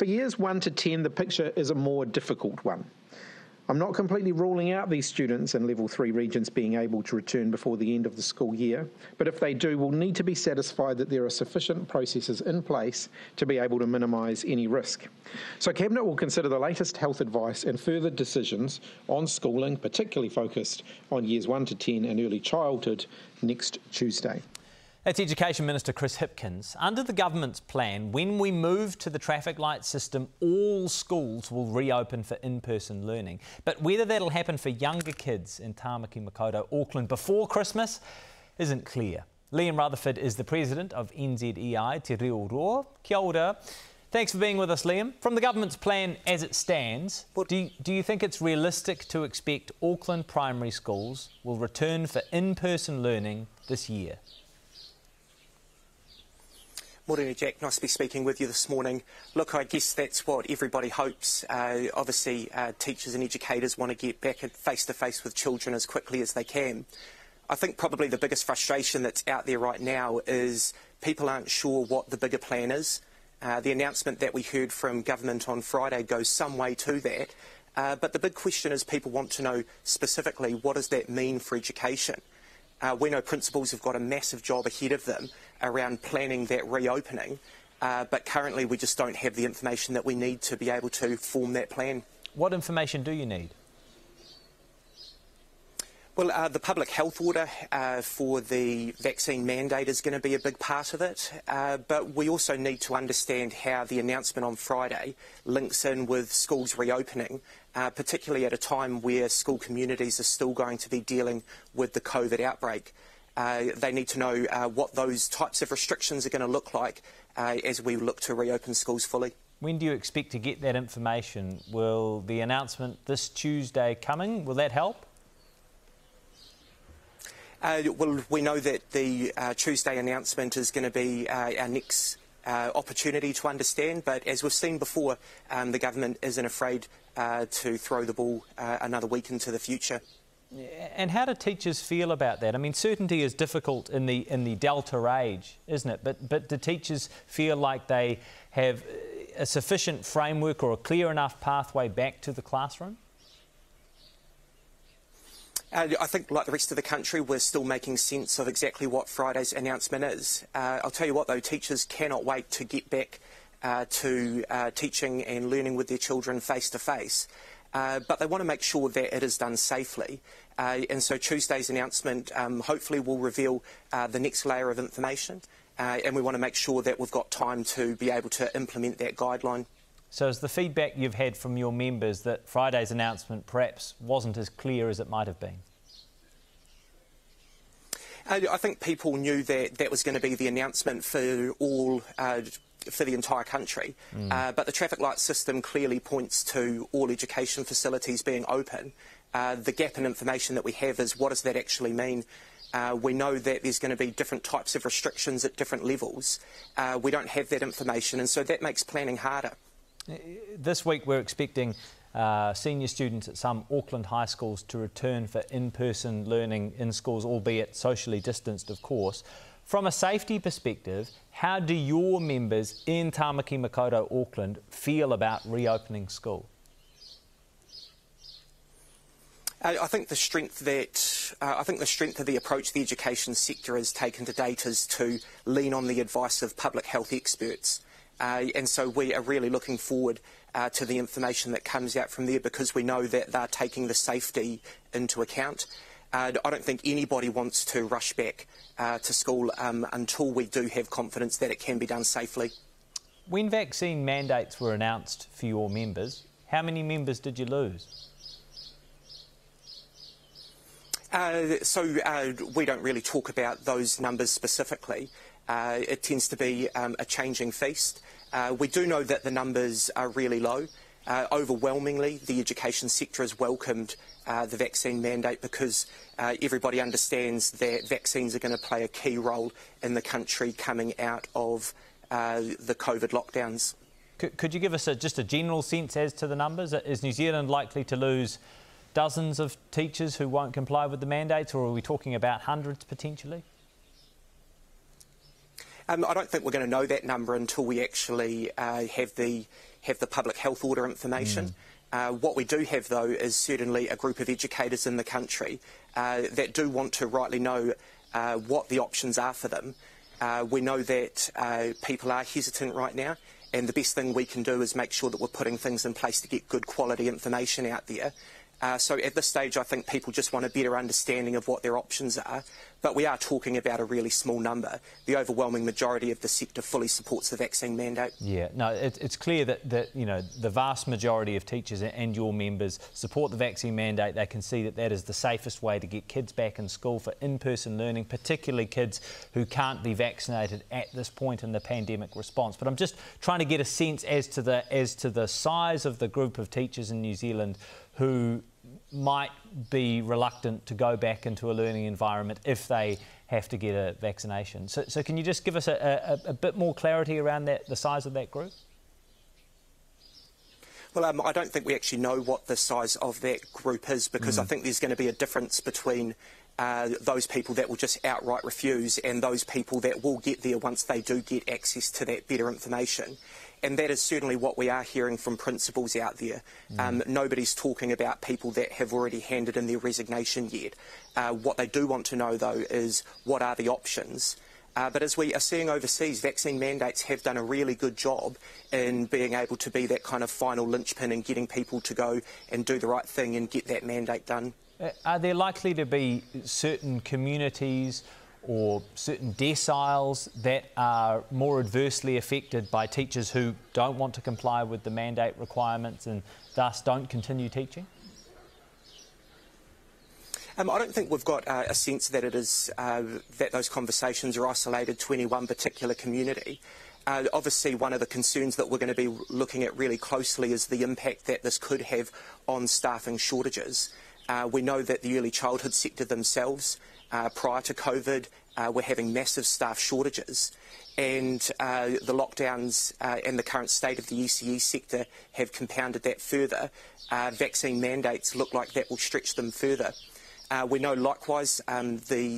For years 1 to 10, the picture is a more difficult one. I'm not completely ruling out these students in level 3 regions being able to return before the end of the school year, but if they do, we'll need to be satisfied that there are sufficient processes in place to be able to minimise any risk. So, Cabinet will consider the latest health advice and further decisions on schooling, particularly focused on years 1 to 10 and early childhood, next Tuesday. That's Education Minister Chris Hipkins. Under the government's plan, when we move to the traffic light system, all schools will reopen for in person learning. But whether that'll happen for younger kids in Tamaki Makaurau, Auckland, before Christmas isn't clear. Liam Rutherford is the president of NZEI Te Riu Roa. Kia ora. Thanks for being with us, Liam. From the government's plan as it stands, do you, do you think it's realistic to expect Auckland primary schools will return for in person learning this year? Morning, Jack. Nice to be speaking with you this morning. Look, I guess that's what everybody hopes. Uh, obviously, uh, teachers and educators want to get back face to face with children as quickly as they can. I think probably the biggest frustration that's out there right now is people aren't sure what the bigger plan is. Uh, the announcement that we heard from government on Friday goes some way to that. Uh, but the big question is people want to know specifically what does that mean for education? Uh, we know principals have got a massive job ahead of them around planning that reopening, uh, but currently we just don't have the information that we need to be able to form that plan. What information do you need? Well, uh, the public health order uh, for the vaccine mandate is going to be a big part of it, uh, but we also need to understand how the announcement on Friday links in with schools reopening, uh, particularly at a time where school communities are still going to be dealing with the COVID outbreak. Uh, they need to know uh, what those types of restrictions are going to look like as we look to reopen schools fully. When do you expect to get that information? Will the announcement this Tuesday coming, will that help? Uh, well, we know that the uh, Tuesday announcement is going to be uh, our next uh, opportunity to understand, but as we've seen before, um, the government isn't afraid uh, to throw the ball uh, another week into the future. And how do teachers feel about that? I mean, certainty is difficult in the in the Delta age, isn't it? But but do teachers feel like they have a sufficient framework or a clear enough pathway back to the classroom? Uh, I think, like the rest of the country, we're still making sense of exactly what Friday's announcement is. Uh, I'll tell you what, though, teachers cannot wait to get back uh, to uh, teaching and learning with their children face to face. Uh, but they want to make sure that it is done safely. Uh, and so Tuesday's announcement um, hopefully will reveal the next layer of information. and we want to make sure that we've got time to be able to implement that guideline. So, is the feedback you've had from your members that Friday's announcement perhaps wasn't as clear as it might have been? I think people knew that that was going to be the announcement for all. Uh, for the entire country, mm. uh, but the traffic light system clearly points to all education facilities being open. Uh, the gap in information that we have is what does that actually mean? Uh, we know that there's going to be different types of restrictions at different levels. Uh, we don't have that information, and so that makes planning harder. This week we're expecting uh, senior students at some Auckland high schools to return for in-person learning in schools, albeit socially distanced, of course. From a safety perspective, how do your members in Tamaki Makaurau, Auckland, feel about reopening school? I think the strength that uh, I think the strength of the approach the education sector has taken to date is to lean on the advice of public health experts. Uh, and so we are really looking forward uh, to the information that comes out from there because we know that they're taking the safety into account. Uh, I don't think anybody wants to rush back uh, to school um, until we do have confidence that it can be done safely. When vaccine mandates were announced for your members, how many members did you lose? Uh, so uh, we don't really talk about those numbers specifically. Uh, it tends to be um, a changing feast. Uh, we do know that the numbers are really low. Uh, overwhelmingly, the education sector has welcomed uh, the vaccine mandate because uh, everybody understands that vaccines are going to play a key role in the country coming out of uh, the COVID lockdowns. Could, could you give us a, just a general sense as to the numbers? Is New Zealand likely to lose dozens of teachers who won't comply with the mandates, or are we talking about hundreds potentially? Um, I don't think we're going to know that number until we actually uh, have the have the public health order information. Mm. Uh, what we do have, though, is certainly a group of educators in the country uh, that do want to rightly know uh, what the options are for them. Uh, we know that uh, people are hesitant right now, and the best thing we can do is make sure that we're putting things in place to get good quality information out there. Uh, so at this stage, I think people just want a better understanding of what their options are. But we are talking about a really small number. The overwhelming majority of the sector fully supports the vaccine mandate. Yeah, no, it, it's clear that, that you know the vast majority of teachers and your members support the vaccine mandate. They can see that that is the safest way to get kids back in school for in-person learning, particularly kids who can't be vaccinated at this point in the pandemic response. But I'm just trying to get a sense as to the as to the size of the group of teachers in New Zealand who might be reluctant to go back into a learning environment if they have to get a vaccination. So, so can you just give us a, a, a bit more clarity around that, the size of that group? Well, um, I don't think we actually know what the size of that group is because mm. I think there's going to be a difference between uh, those people that will just outright refuse and those people that will get there once they do get access to that better information and that is certainly what we are hearing from principals out there. Mm. Um, nobody's talking about people that have already handed in their resignation yet. Uh, what they do want to know, though, is what are the options. Uh, but as we are seeing overseas, vaccine mandates have done a really good job in being able to be that kind of final linchpin and getting people to go and do the right thing and get that mandate done. Uh, are there likely to be certain communities or certain deciles that are more adversely affected by teachers who don't want to comply with the mandate requirements and thus don't continue teaching? Um, I don't think we've got uh, a sense that it is uh, that those conversations are isolated to any one particular community. Uh, obviously, one of the concerns that we're going to be looking at really closely is the impact that this could have on staffing shortages. Uh, we know that the early childhood sector themselves uh, prior to COVID, uh, we're having massive staff shortages. And uh, the lockdowns uh, and the current state of the ECE sector have compounded that further. Uh, vaccine mandates look like that will stretch them further. Uh, we know likewise um, the,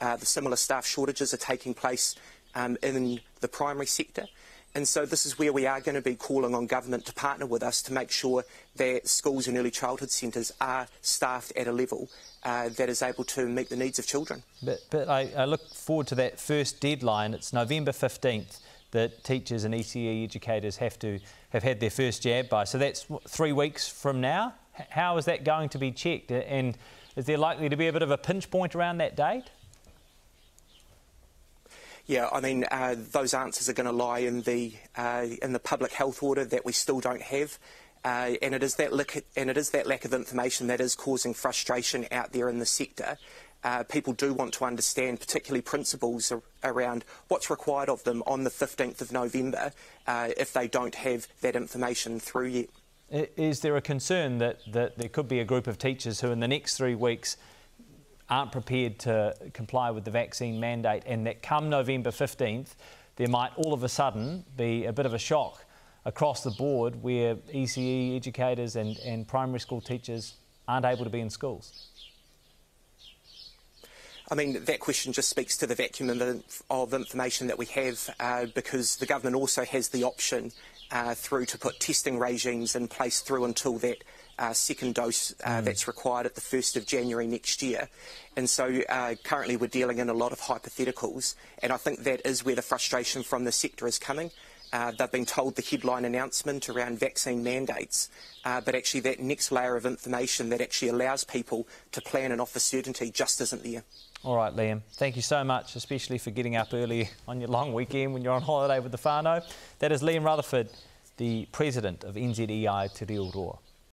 the similar staff shortages are taking place um, in the primary sector. And so this is where we are going to be calling on government to partner with us to make sure that schools and early childhood centres are staffed at a level uh, that is able to meet the needs of children. But, but I, I, look forward to that first deadline. It's November 15th that teachers and ECE educators have to have had their first jab by. So that's three weeks from now. How is that going to be checked? And is there likely to be a bit of a pinch point around that date? Yeah, I mean, uh, those answers are going to lie in the uh, in the public health order that we still don't have. Uh, and it is that lack, and it is that lack of information that is causing frustration out there in the sector. Uh, people do want to understand, particularly principals ar around what's required of them on the 15th of November uh, if they don't have that information through yet. Is there a concern that, that there could be a group of teachers who in the next three weeks aren't prepared to comply with the vaccine mandate and that come November 15th there might all of a sudden be a bit of a shock across the board where ECE educators and, and primary school teachers aren't able to be in schools? I mean, that question just speaks to the vacuum of information that we have uh, because the government also has the option uh, through to put testing regimes in place through until that uh, second dose uh, mm. that's required at the 1st of January next year. And so uh, currently we're dealing in a lot of hypotheticals, and I think that is where the frustration from the sector is coming. Uh, they've been told the headline announcement around vaccine mandates, uh, but actually that next layer of information that actually allows people to plan and offer certainty just isn't there. All right, Liam. Thank you so much, especially for getting up early on your long weekend when you're on holiday with the whānau. That is Liam Rutherford, the president of NZEI Te Riu Roa.